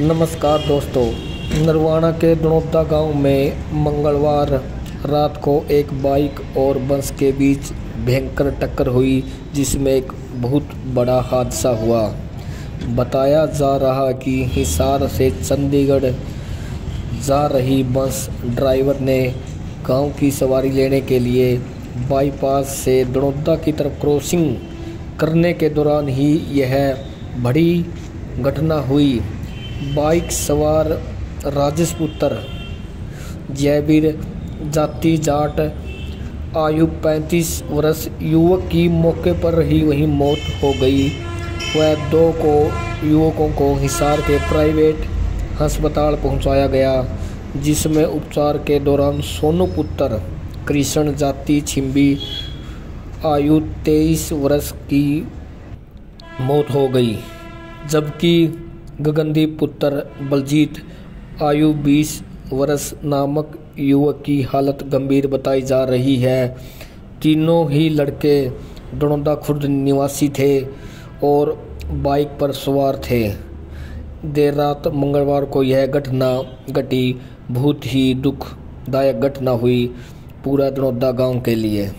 नमस्कार दोस्तों नरवाना के दनौदा गाँव में मंगलवार रात को एक बाइक और बस के बीच भयंकर टक्कर हुई, जिसमें एक बहुत बड़ा हादसा हुआ। बताया जा रहा कि हिसार से चंडीगढ़ जा रही बस ड्राइवर ने गाँव की सवारी लेने के लिए बाईपास से दनौदा की तरफ़ क्रॉसिंग करने के दौरान ही यह बड़ी घटना हुई। बाइक सवार राजेश पुत्र, जयवीर जाति जाट, आयु 35 वर्ष, युवक की मौके पर ही वहीं मौत हो गई। वह दो को, युवकों को हिसार के प्राइवेट अस्पताल पहुँचाया गया, जिसमें उपचार के दौरान सोनू पुत्र, कृष्ण जाति छिम्बी आयु 23 वर्ष की मौत हो गई। जबकि गगनदीप पुत्र बलजीत, आयु 20 वर्ष नामक युवक की हालत गंभीर बताई जा रही है। तीनों ही लड़के दड़ौदा खुर्द निवासी थे और बाइक पर सवार थे। देर रात मंगलवार को यह घटना घटी। बहुत ही दुखदायक घटना हुई पूरा दड़ौदा गाँव के लिए।